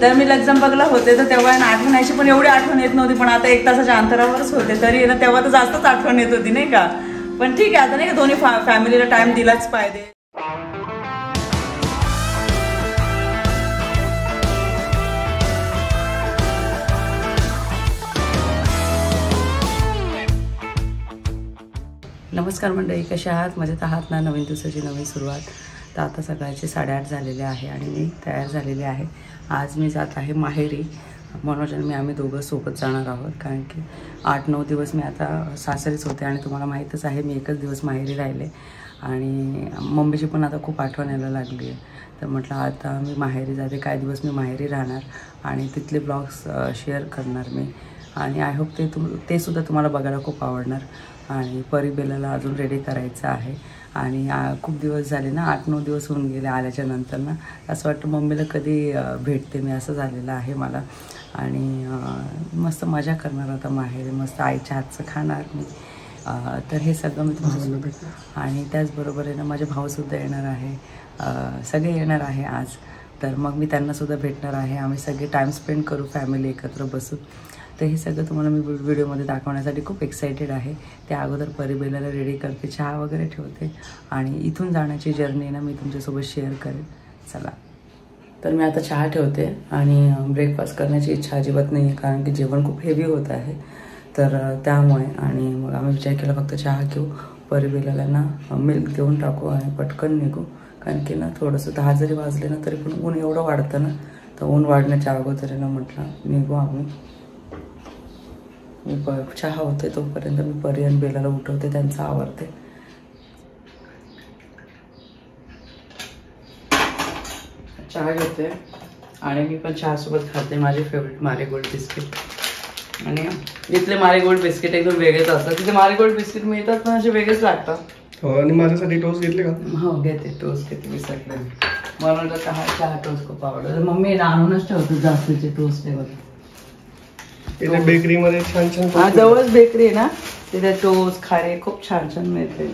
तर मी लक्झमबर्गला होते तर तेव्हा ना आठवण यायची. पण एवढी आठवण येत नव्हती पण आता एक तासाच्या अंतरावरच होते. तरी ना तेव्हा तर जास्तच आठवण येत होती नाही का? पण ठीक आहे आता नाही का दोन्ही फॅमिलीला टाइम दिलाच पाहिजे. नमस्कार मंडळी कशा आहात? मजेत आहात ना? नवीन दिवसाची नवीन सुरुवात. तर आता सकाळचे साडेआठ झालेले आहे आणि मी तयार झालेले आहे. आज मी जात आहे माहेरी. मनोज आणि मी आम्ही दोघं सोबत जाणार आहोत. कारण की आठ नऊ दिवस मी आता सासरीच होते आणि तुम्हाला माहीतच आहे मी एकच दिवस माहेरी राहिले. आणि मम्मीची पण आता खूप आठवण यायला लागली आहे. तर म्हटलं आता मी माहेरी जाते काही दिवस मी माहेरी राहणार आणि तिथले ब्लॉग्स शेअर करणार मी. आणि आय होप ते तुम ते सुद्धा तुम्हाला बघायला खूप आवडणार. आणि परीबेलाला अजून रेडी करायचं आहे. आणि आ, खूप दिवस झाले ना आठ नऊ दिवस होऊन गेले आल्याच्यानंतर ना. असं वाटतं मम्मीला कधी भेटते मी असं झालेलं आहे मला. आणि मस्त मजा करणार आता माहेरी मस्त आईच्या हातचं खाणार मी. तर हे सगळं मी तुमच्या आणि त्याचबरोबर आहे ना माझे भाऊसुद्धा येणार आहे. सगळे येणार आहे आज. तर मग मी त्यांनासुद्धा भेटणार आहे. आम्ही सगळे टाईम स्पेंड करू फॅमिली एकत्र बसू तर हे सगळं तुम्हाला मी व्हिडिओमध्ये दाखवण्यासाठी खूप एक्सायटेड आहे. त्या अगोदर परिबेलाला रेडी करते चहा वगैरे ठेवते आणि इथून जाण्याची जर्नी ना मी तुमच्यासोबत शेअर करेन. चला. तर मी आता चहा ठेवते आणि ब्रेकफास्ट करण्याची इच्छा अजिबात नाही आहे कारण की जेवण खूप हेवी होत आहे. तर त्यामुळे आणि मग आम्ही विचार केला फक्त चहा घेऊ परिबेलाला ना मिल्क देऊन टाकू आणि पटकन निघू. कारण की ना थोडंसं दहा जरी वाजले ना तरी पण ऊन एवढं वाढतं ना तर ऊन वाढण्याच्या अगोदर ना म्हटलं निघू आम्ही. मी प चहा होते तोपर्यंत मी परी आणि बेलाला उठवते त्यांचं आवडते चहा घेते आणि मी पण चहासोबत खाते माझे फेवरेट मारेगोल्ड बिस्किट. आणि इथले मारेगोल्ड बिस्किट एकदम वेगळेच असतात. तिथे मारेगोल्ड बिस्किट मिळतात पण असे वेगळेच लागतात. हो आणि माझ्यासाठी टोस्ट घेतले का? हो घेते टोस्ट घेते विसरले मला वाटलं चहा चहा टोस्ट खूप आवडतो. मम्मी आणूनच ठेवतो जास्तीचे टोस्ट बघा. इथे बेकरी मध्ये छान छान जवळच बेकरी आहे ना? तिथे टोस्ट खारे खूप छान छान मिळते.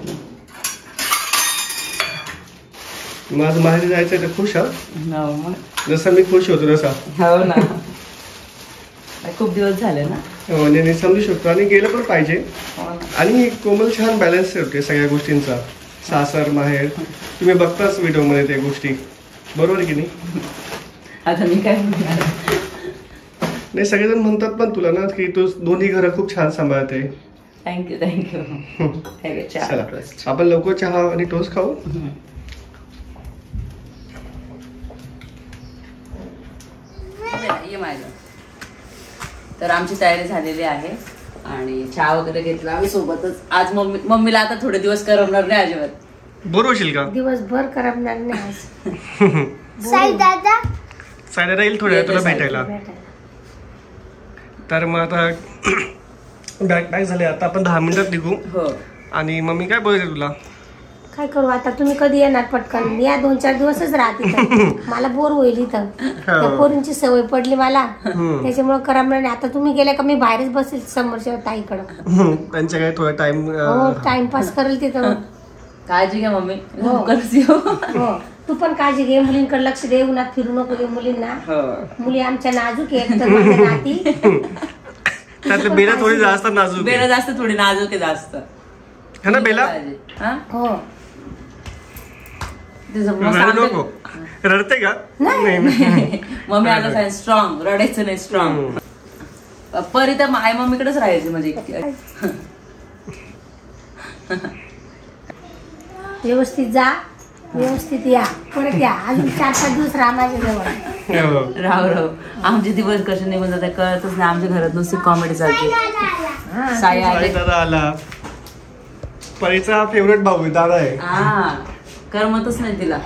माझं माहेरी जायचं तर खुश हा हो जसा मी खुश होतो तसा. हो ना. खूप दिवस झाले ना? हो, म्हणजे मी समजू शकतो. आणि गेलं पण पाहिजे. हो. आणि कोमल छान बॅलन्स ठेवते सगळ्या गोष्टींचा. सासर माहेर. तुम्ही बघताच व्हिडिओमध्ये त्या गोष्टी. बरोबर की नाही? आता मी काय म्हणणार नाही सगळेजण म्हणतात पण तुला ना की तू दोन्ही घरं खूप छान सांभाळते. थँक्यू थँक्यू चहा चला आपण लवकर चहा आणि टोस्ट खाऊ. ये माझं. तर आमची तयारी झालेली आहे आणि चहा वगैरे घेतला. आम्ही सोबतच. आज मम्मी मम्मीला आता थोडे दिवस करमणार नाही अजिबात. बोर होशील का? दिवसभर करमणार नाही साई दादा? सायडा राहील थोड्या वेळ तुला भेटायला. तर मग आता बॅग झाले आता आपण दहा मिनिटात निघू. हो. आणि मम्मी काय बोलते तुला? काय करू आता? तुम्ही कधी येणार पटकन? या दोन चार दिवसच राहते इथं. मला बोर होईल इथं. त्या पोरींची सवय पडली मला. त्याच्यामुळे करमणार नाही आता तुम्ही गेल्या का मी बाहेरच बसेल समोरच्या ताईकडं. त्यांच्या काय थोडा टाइम हो टाइमपास करेल तिथं. काळजी घ्या मम्मी. हो. तू पण काळजी घे मुलींकडे लक्ष दे उन्हात फिरू नको दे मुलींना. हो. मुली आमच्या नाजूक आहेत तर माझ्या नाती. बेला थोडी जास्त नाजूक बेला आहे जास्त थोडी नाजूक आहे जास्त. है ना बेला? काळजी. हा? हो. तिचं मस्त रडू आमचं- नको. रडते का? नाही. नाही मम्मी आता काय स्ट्रॉंग रडायचं नाही स्ट्रॉंग परी तर आई मम्मीकडेच राहायची म्हणजे. व्यवस्थित जा. व्यवस्थित या. परत या. अजून चार पाच दिवस राहा माझ्या जवळ हो. राव राव आमचे दिवस कसे निघून जाते कळतच नाही. आमच्या घरात नुसती कॉमेडी चालते. साई आले साई दादा आला. परीचा हा फेवरेट भाऊ आहे दादा आहे. हा. करमतच नाही तिला.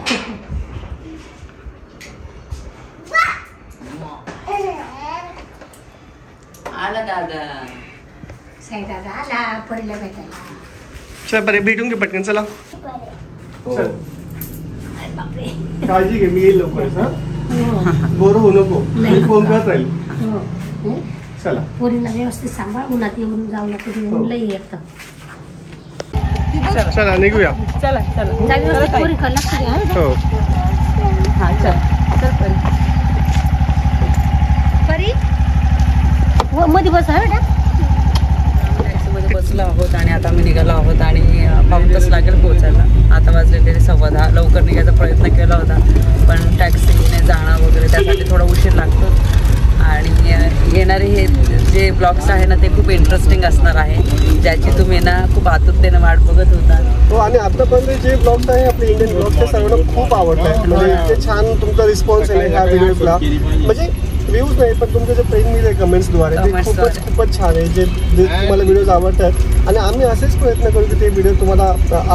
आला दादा. साई दादा आला. पडलं भेटायला. चल बरे भेटून घे पटकन. चला. हो. चल. काळजी घे मी येईल लवकर हो. बोर होऊ नको. मी फोन करत राहील. हो. चला. व्यवस्थित सांभाळ उन्हात येऊन जाऊ नको हो. लई चला निघूया. चला चला. पोरी हा. चल. चलमध्ये बस हा बेटा. तास लागेल पोहोचायला. आता वाजलेले सव्वा दहा. लवकर निघायचा प्रयत्न केला होता. पण टॅक्सीने जाणं वगैरे त्यासाठी थोडा उशीर लागतो. आणि येणारे हे जे ब्लॉग्स आहे ना ते खूप इंटरेस्टिंग असणार आहे. ज्याची तुम्ही ना खूप आतुरतेने वाट बघत होता हो आणि आतापर्यंत जे ब्लॉग्स आहे आपले इंडियन ब्लॉग्स ते सर्वांना खूप आवडतात म्हणजे इतके छान तुमचा रिस्पॉन्स आहे ह्या व्हिडिओजला म्हणजे व्ह्यूज नाही पण तुमचे जे प्रेम मिळते कमेंट्सद्वारे ते खूपच. खूपच छान आहे. जे जे तुम्हाला व्हिडिओज आवडतात. आणि आम्ही असेच प्रयत्न करू की ते व्हिडिओ तुम्हाला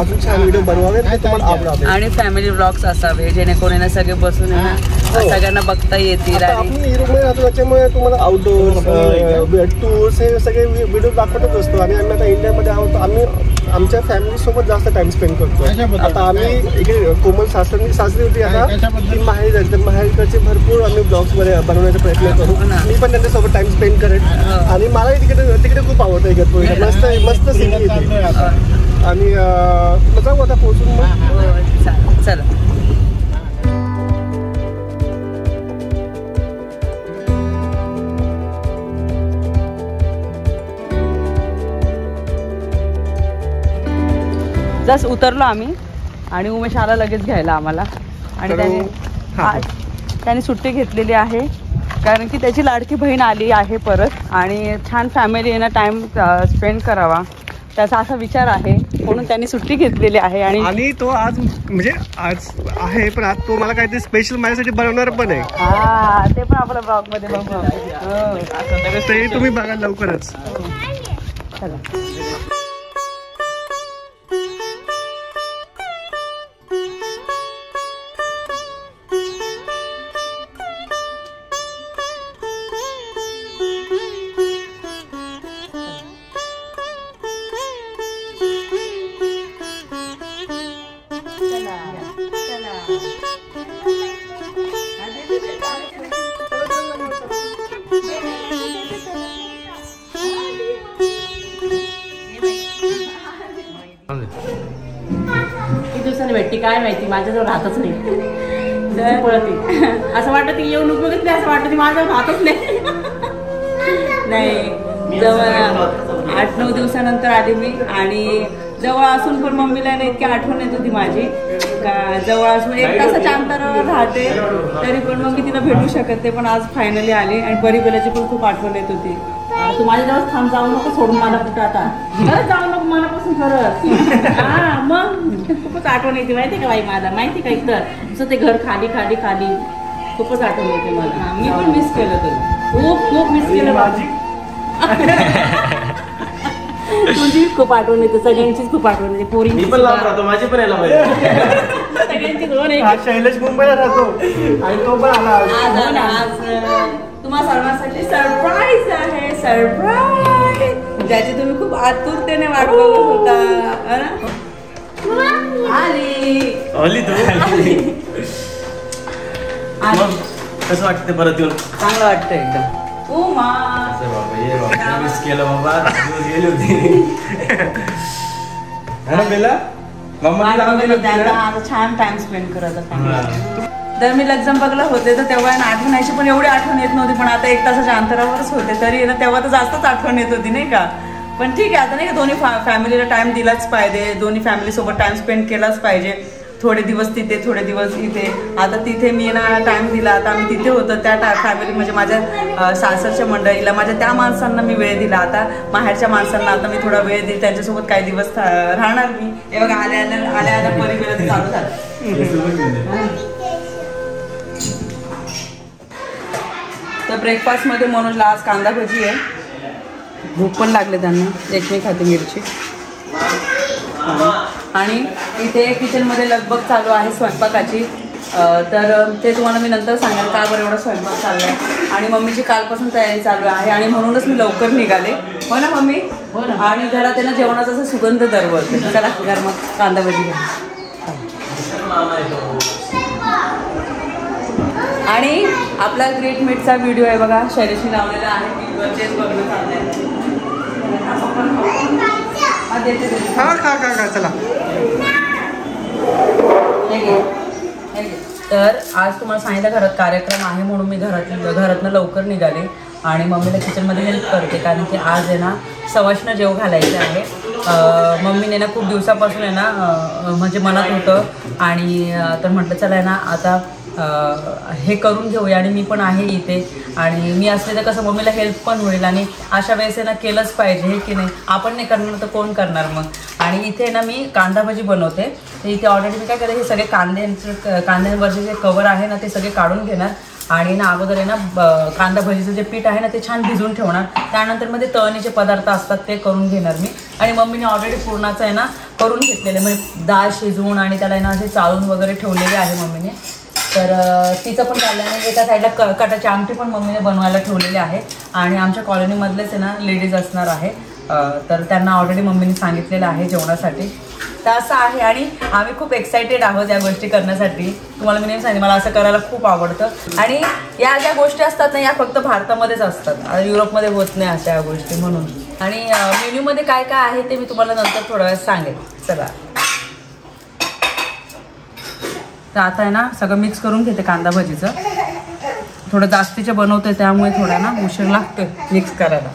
अजून छान व्हिडिओ बनवावे आणि ते तुम्हाला आवडावे आणि फॅमिली ब्लॉग्स असावे जेणेकरून सगळे बसून. सगळ्यांना बघता येतील आता आणि आपण युरोपमध्ये राहतो त्याच्यामुळे तुम्हाला आउटडोअर्स टूर्स हे सगळे व्हिडिओ दाखवतच असतो. आणि आम्ही आता इंडियामध्ये आहोत. आम्ही आमच्या फॅमिली सोबत जास्त टाइम स्पेंड करतो आता आम्ही इकडे कोमल सासरी सासरी होती आता. ती माहेर तर माहेरकडचे भरपूर आम्ही ब्लॉग्समध्ये बनवण्याचा प्रयत्न करू. हो. मी पण त्यांच्यासोबत टाइम स्पेंड करेन. हो. आणि मलाही तिकडे तिकडे खूप आवडतं इकडे मस्त मस्त सिटी येते आणि जाऊ आता पोहोचून मग. हो. चला जस्ट उतरलो आम्ही आणि उमेश आला लगेच घ्यायला आम्हाला. आणि त्याने हा. त्याने सुट्टी घेतलेली आहे. कारण की त्याची लाडकी बहीण आली आहे परत आणि छान फॅमिली ना टाइम स्पेंड करावा. त्याचा असा विचार आहे. म्हणून त्यांनी सुट्टी घेतलेली आहे आणि आणि तो आज म्हणजे आज आहे पण आज तो मला काहीतरी स्पेशल माझ्यासाठी बनवणार पण आहे. हा ते पण आपल्या ब्लॉगमध्ये बघू हो. ते तुम्ही बघा लवकरच. चला. तर पळते. असं वाटतं ती येऊन उपयोगच नाही असं वाटतं ती माझ्याजवळ राहतच नाही. नाही जवळ आठ नऊ दिवसानंतर आली मी आणि जवळ असून पण मम्मीला ना इतकी आठवण येत होती माझी. का जवळ असून एक तासाच्या अंतरावर राहते तरी पण मग मी तिला भेटू शकत नाही पण आज फायनली आली आणि परिबलाची पण खूप आठवण येत होती. तू माझ्याजवळ थांब जाऊ नको सोडून मला कुठं आता. खरंच जाऊ नको मनापासून खरंच. हा मग? खूपच आठवण येते माहिती का बाई मला? माहिती का इथं असं ते घर खाली खाली खाली. खूपच आठवण येते मला. मी पण मिस केलं तुला. खूप खूप मिस केलं बाबा. तुझी खूप आठवण येते सगळ्यांचीच खूप आठवण येते पोरी मी पण लांब राहतो माझी पण यायला पाहिजे. सगळ्यांची दोन एक. हा शैलेश मुंबईला राहतो. आणि तो पण आला आज. आज आला, आज. अं, तुम्हा सर्वांसाठी सरप्राईज आहे. सरप्राईज ज्याची तुम्ही खूप आतुरतेने वाट बघत होता है ना? आली. तू? कसं वाटतं परत येऊन? चांगलं वाटतं एकदम. असं बाबा मिस केलं बाबा. गेली होती. हा ना बेला? मम्मा होते होती छान टाइम स्पेंड करत होता. तर मी लक्झमबर्गला होते तर तेव्हा ना आठवण यायची पण एवढी आठवण येत नव्हती पण आता एक तासाच्या अंतरावरच होते तरी ना तेव्हा तर जास्तच आठवण येत होती नाही का? पण ठीक आहे आता नाही का दोन्ही फॅमिलीला टाइम दिलाच पाहिजे दोन्ही फॅमिलीसोबत टाईम टाइम स्पेंड केलाच पाहिजे. थोडे दिवस तिथे थोडे दिवस इथे. आता तिथे मी ना टाइम दिला आता आम्ही तिथे होतो त्या फॅमिली म्हणजे माझ्या सासरच्या मंडळीला माझ्या त्या माणसांना मी वेळ दिला. आता माहेरच्या माणसांना आता मी थोडा वेळ देईल त्यांच्यासोबत काही दिवस राहणार मी. हे बघा आल्या आल्या आल्या आल्या परिवेळ चालू झालं. तर ब्रेकफास्टमध्ये मनोजला आज कांदा भजी आहे. भूक पण लागले त्यांना. एक मी खाते मिरची. आणि इथे किचनमध्ये लगबग चालू आहे स्वयंपाकाची. तर ते तुम्हाला मी नंतर सांगेन का बरं एवढा स्वयंपाक चालला आहे आणि मम्मीची कालपासून तयारी चालू आहे आणि म्हणूनच मी लवकर निघाले. हो ना मम्मी? हो ना. आणि घरात त्यांना जेवणाचा असा सुगंध दरवळते चला गरम कांदा भजी घ्या. आणि आपला ग्रेट मीटचा व्हिडिओ आहे बघा. शैलेशने लावलेला आहे. बघणं चाललंय हा, चला. तर आज तुम्हाला सांगितलं घरात कार्यक्रम आहे म्हणून मी घरात घरातनं लवकर निघाले आणि मम्मीला किचनमध्ये हेल्प करते. कारण की आज आहे ना सवाशनं जेव घालायचं आहे. मम्मीने ना खूप दिवसापासून आहे ना म्हणजे मनात होतं. आणि तर म्हटलं चला आहे ना आता हे करून घेऊया आणि मी पण आहे इथे. आणि मी असले तर कसं मम्मीला हेल्प पण होईल आणि अशा वेळेस ना केलंच पाहिजे हे की नाही? आपण नाही करणार तर कोण करणार मग? आणि इथे ना मी कांदा भाजी बनवते. तर इथे ऑलरेडी मी काय करते हे सगळे कांद्यांचे कांद्यांवरचे जे कवर आहे ना ते सगळे काढून घेणार. आणि ना अगोदर आहे ना कांदा भजीचं जे पीठ आहे ना ते छान भिजून ठेवणार. त्यानंतरमध्ये तळणीचे पदार्थ असतात ते करून घेणार मी. आणि मम्मीने ऑलरेडी पूर्णाचं आहे ना करून घेतलेले म्हणजे डाळ शिजवून आणि त्याला आहे ना असे चाळून वगैरे ठेवलेले आहे मम्मीने. तर तिचं पण चाललं आहे एका साईडला क कटाची आमटी पण मम्मीने बनवायला ठेवलेली आहे. आणि आमच्या कॉलनीमधलेच आहे ना लेडीज असणार आहे. तर त्यांना ऑलरेडी मम्मीने सांगितलेलं आहे जेवणासाठी. तर असं आहे आणि आम्ही खूप एक्सायटेड आहोत या गोष्टी करण्यासाठी. तुम्हाला मी नेहमी सांगितलं मला असं करायला खूप आवडतं. आणि या ज्या गोष्टी असतात ना या फक्त भारतामध्येच असतात. युरोपमध्ये होत नाही अशा या गोष्टी म्हणून. आणि मेन्यूमध्ये काय काय आहे ते मी तुम्हाला नंतर थोड्या वेळात सांगेन. चला. तर आता आहे ना सगळं मिक्स करून घेते कांदा भजीचं. थोडं जास्तीचं बनवते त्यामुळे थोडा ना उशीर लागतोय मिक्स करायला.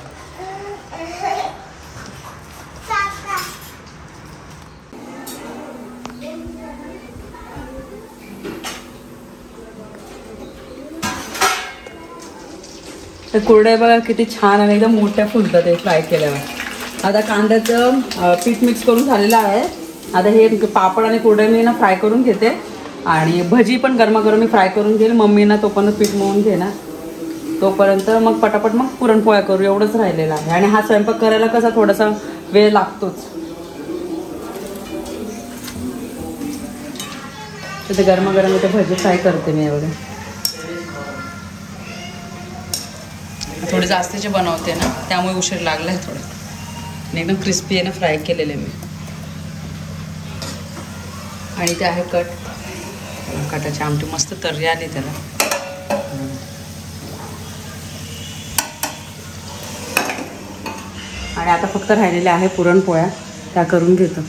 तर कुरडे बघा किती छान आणि एकदम मोठ्या फुलतात ते फ्राय केल्यावर. आता कांद्याचं पीठ मिक्स करून झालेलं आहे. आता हे पापड आणि कुरडे मी ना फ्राय करून घेते. आणि भजी पण गरमागरम मी फ्राय करून घेईल. मम्मीना तोपर्यंत पीठ मळून घेणार. तोपर्यंत मग पटापट मग पुरणपोळ्या करू एवढंच राहिलेलं आहे. आणि हा स्वयंपाक करायला कसा थोडासा वेळ लागतोच. तिथे गरमागरम इथे भजी फ्राय करते मी एवढे. थोडे जास्तीचे बनवते ना त्यामुळे उशीर लागला आहे थोडं. आणि एकदम क्रिस्पी आहे ना फ्राय केलेले मी. आणि ते आहे कट कटाची आमटी मस्त तर्री आली त्याला. आणि आता फक्त राहिलेल्या आहे पुरणपोळ्या त्या करून घेतो.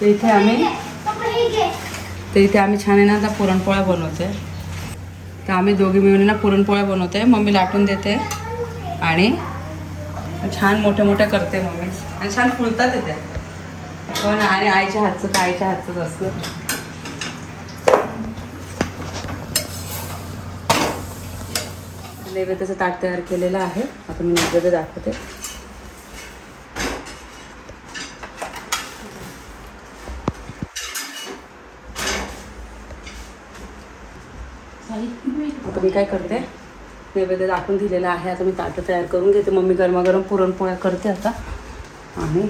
ते इथे आम्ही तर इथे आम्ही छान आहे ना आता पुरणपोळ्या बनवते. तर आम्ही दोघी मिळून ना पुरणपोळ्या बनवते. मम्मी लाटून देते. आणि छान मोठ्या मोठ्या करते मम्मी. आणि छान फुलतात येते हो ना आणि आईच्या हातचं तर आईच्या हातचंच असतं नैवेद्याचं ताट तयार केलेलं आहे. आता मी नैवेद्य दाखवते. आता मी काय करते? नैवेद्य दाखवून दिलेलं आहे. आता मी ताटं तयार करून घेते. मम्मी गरमागरम पुरणपोळ्या करते आता. आणि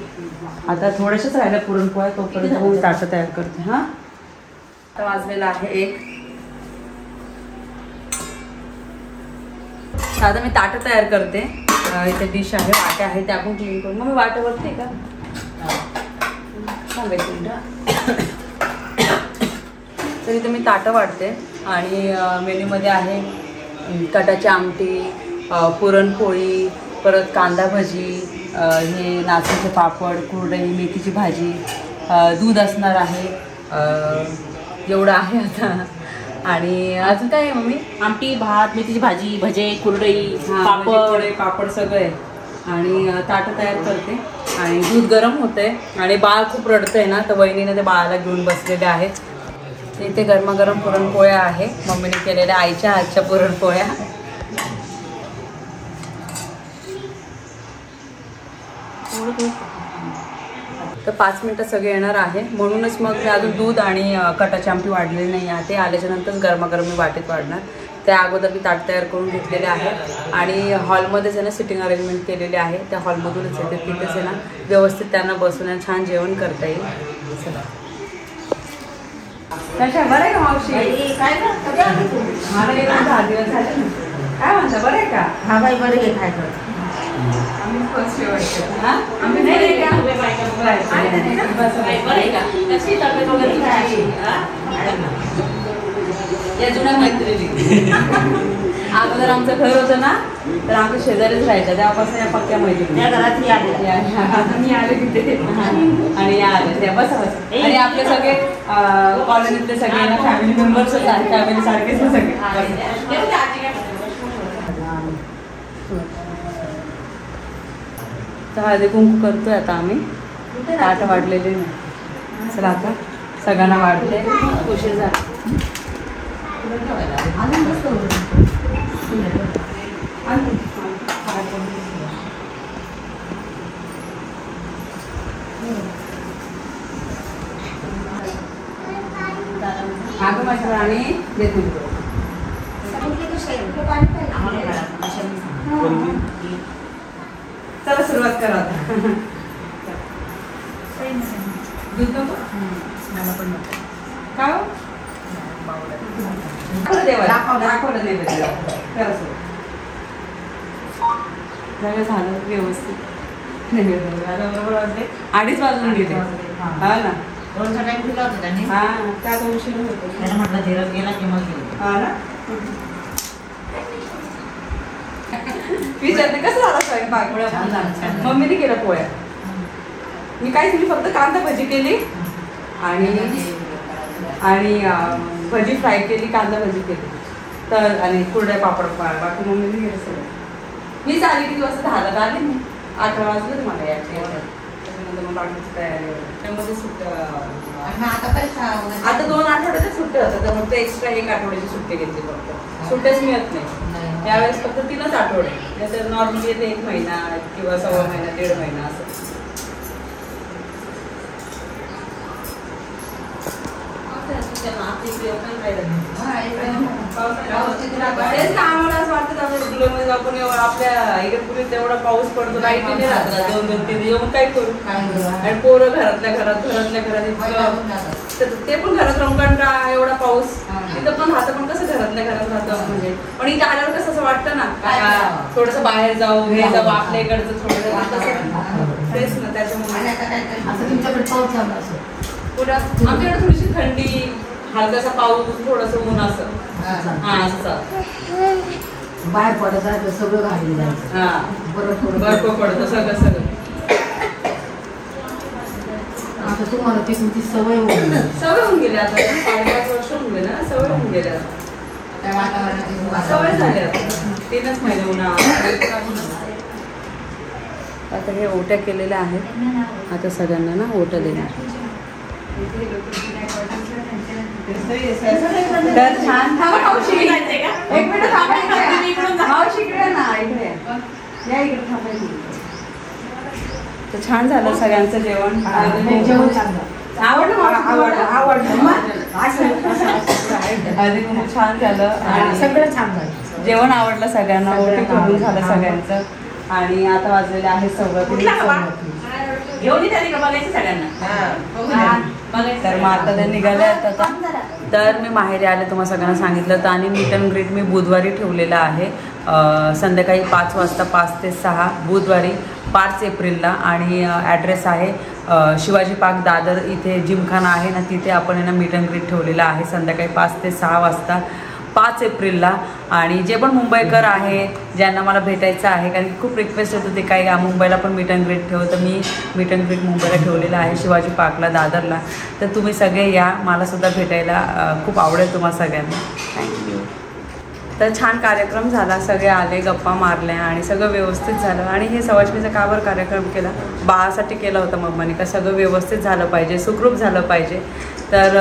आता थोड्याशाच राहिल्या पुरणपोळ्या तोपर्यंत मी ताटं तयार करते. हां? आता वाजलेला आहे एक. आता मी ताटं तयार करते. इथे डिश आहे वाट्या आहे त्या आपण क्लीन करून. मग मी वाट्यावरती का? सांगायचं तर इथे मी ताटं वाढते आणि मेन्यूमध्ये आहे कटाची आमटी पुरणपोळी परत कांदा भजी हे नाचणीचे पापड कुरडई मेथीची भाजी दूध असणार आहे. एवढं आहे आता. आणि अजून काय आहे मम्मी? आमटी भात मेथीची भाजी भजे कुरडई पापड. पापड सगळे. आणि ताटं तयार करते. आणि दूध गरम होते आणि बाळ खूप रडतंय ना तर वहिनीने ते बाळाला घेऊन बसलेले आहेत. इथे गरमागरम पुरणपोळ्या आहे. मम्मीने केलेल्या आईच्या हातच्या पुरणपोळ्या. तर पाच मिनटं सगळे येणार आहे. म्हणूनच मग मी अजून दूध आणि कटाची आमटी वाढलेली नाही आहे. ते आल्याच्या नंतरच गरमागरम मी वाटेत वाढणार. त्या अगोदर मी ताट तयार करून घेतलेले आहे. आणि हॉलमध्येच आहे ना सिटिंग अरेंजमेंट केलेली आहे त्या हॉलमधूनच येते तिथेच आहे ना व्यवस्थित त्यांना बसून छान जेवण करता येईल. चला. कशा बरं आहे का मावशी? मला येऊन दहा दिवस झाले ना. काय म्हणता बरं आहे का? हा बाई बरं आहे काय करत आम्ही फर्स्ट शेवटचे हा? आम्ही नाही रे का? आहे. या जुन्या मैत्रिणी. अगोदर आमचं घर होतं ना तर आमच्या शेजारीच राहायच्या. तेव्हापासून या पक्क्या मैत्रिणी. त्या घरात मी आले. या- आता मी आले तिथे. आणि या आले त्या बस आणि आपले सगळे कॉलनीतले सगळे ना फॅमिली मेंबर्सच आहेत फॅमिली सारखेच सगळे. तर हळदी कुंकू करतोय आता आम्ही. ताट वाढलेले नाही. चला आता सगळ्यांना वाढते उशीर झाला. अगं माझी राणी देते चला सुरुवात करा आता दूध नको? दाखवलं. दाखवलं नाही. सगळं झालं व्यवस्थित. अडीच वाजून गेले. हा. ना. दोनचा टाइम दिला होता त्यांनी. हा त्यात उशीर होतो. त्याला म्हटलं धीरज गेला की मग. हा ना. विचारते कसं झाला स्वयंपाक. मम्मीने केलं पोळ्या. मी काहीच नाही फक्त कांदा भजी केली. आणि आणि भजी फ्राय केली कांदा भजी केली. तर आणि कुरड्या पापड बाकी मम्मीने सगळं. मीच आली किती वाजता? दहाला आली मी अकरा वाजले मला यायचे त्याच्यानंतर मग बाकीची तयारी. त्यामध्ये सुट्ट्या आणि आता काय खा- आता दोन आठवड्याच्या सुट्ट्या होत्या तर मग ते एक्स्ट्रा एक आठवड्याची सुट्टी घेतली फक्त. सुट्ट्याच मिळत नाही. त्यावेळेस फक्त तीनच आठवडे. नॉर्मली येते एक महिना किंवा सव्वा महिना दीड महिना असं हा, एकदम. तेच ना आम्हाला असं वाटतं की आपण रेग्युलरमध्ये आपण एवढं आपल्या इकडे तेवढा पाऊस पडतो लाइट नाही राहत दोन दोन तीन येऊन काय करू आणि पोरं घरातल्या घरात घरातल्या घरात इतकं वैतागून ते पण घरात रंगणरा एवढा पाऊस तिथं पण राहतं पण कसं घरातल्या घरात राहतं म्हणजे पण इथे आल्यावर कसं असं वाटतं ना थोडस बाहेर जाऊ हे जाऊ. आपल्या इकडचं थोडं तेच ना त्याच्यामुळे असं तुमच्याकडे पाऊस चालू असेल. पुढं आमच्याकडे थोडीशी थंडी हलकासा पाऊस थोडस ऊन असं. हा. बाहेर पडत राहतं सगळं घालून जायचं हा. बरं थोडं बर्फ पडतं सगळं सगळं. आता तुम्हाला तिथून ती सवय होऊन गेली. सवय होऊन गेले आता. पाच वर्ष होऊन गेले ना. सवय होऊन गेले आता. त्या वातावरणात सवय झाली आता. तीनच महिने उन्हाळा. आता हे ओट्या केलेल्या आहेत. आता सगळ्यांना ना ओट्या देणार. तर छान थांबा मावशी. एक मिनिट थांबा इकडे. मावशी इकडे ना इकडे या. इकडे थांबा इकडे. तर छान झालं सगळ्यांचं जेवण. जेवण छान झालं. आवडलं आवडलं आवडलं. छान झालं. आणि सगळं छान झालं. जेवण आवडलं सगळ्यांना ओटी करून झालं सगळ्यांचं. आणि आता वाजलेले आहे सव्वा. घेऊन सगळ्यांना. तर मग आता ते निघाले आहेत आता. तर मी माहेरी आले तुम्हाला सगळ्यांना सांगितलं तर. आणि मीट अँड ग्रीट मी बुधवारी ठेवलेलं आहे. संध्याकाळी पाच वाजता पाच ते सहा बुधवारी पाच एप्रिलला. आणि ॲड्रेस आहे शिवाजी पार्क दादर इथे जिमखाना आहे. ना तिथे आपण यांना मीट अँड ग्रीट ठेवलेला आहे. संध्याकाळी पाच ते सहा वाजता पाच एप्रिलला. आणि जे पण मुंबईकर आहे ज्यांना मला भेटायचं आहे कारण की खूप रिक्वेस्ट होत होती काही मुंबईला पण मीट अँड ग्रीट ठेव. तर मी मीट अँड ग्रीट मुंबईला ठेवलेलं आहे शिवाजी पार्कला दादरला. तर तुम्ही सगळे या. मलासुद्धा भेटायला खूप आवडेल तुम्हाला सगळ्यांना. थँक्यू तर छान कार्यक्रम झाला. सगळे आले गप्पा मारल्या आणि सगळं व्यवस्थित झालं. आणि हे सवाष्णीचा का बरं कार्यक्रम केला? बाळासाठी केला होता मम्माने का सगळं व्यवस्थित झालं पाहिजे सुखरूप झालं पाहिजे. तर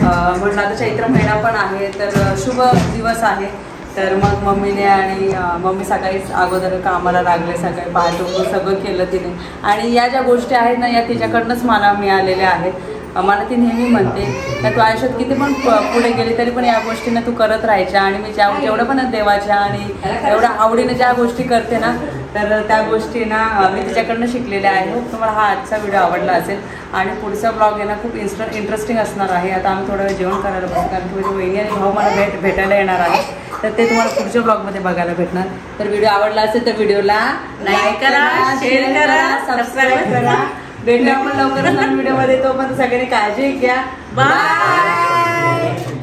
म्हटलं आता चैत्र महिना पण आहे तर शुभ दिवस आहे. तर मग मम्मीने आणि मम्मी सकाळीच अगोदर कामाला लागले सकाळी पाहतो सगळं केलं तिने. आणि या ज्या गोष्टी आहेत ना या तिच्याकडनंच मला मिळालेल्या आहेत. मला ती नेहमी म्हणते का तू आयुष्यात किती पण पुढे गेली तरी पण या गोष्टीनं तू करत राहायच्या आणि मी ज्या जेवढं पण देवाच्या आणि एवढ्या आवडीने ज्या गोष्टी करते ना तर त्या गोष्टी ना मी तिच्याकडनं शिकलेल्या आहे. होप तुम्हाला हा आजचा व्हिडिओ आवडला असेल आणि पुढचा ब्लॉग आहे ना खूप इन्स्ट इंटरेस्टिंग असणार आहे. आता आम्ही थोडा वेळ जेवण करायला बसतो कारण की माझी वहिनी आणि भाऊ मला भेट भेटायला येणार आहे तर ते तुम्हाला पुढच्या ब्लॉगमध्ये बघायला भेटणार. तर व्हिडिओ आवडला असेल तर व्हिडिओला लाईक करा शेअर करा सबस्क्राईब करा. भेटूया आपण लवकरच नवीन तो पण सगळ्यांनी काळजी घ्या. बाय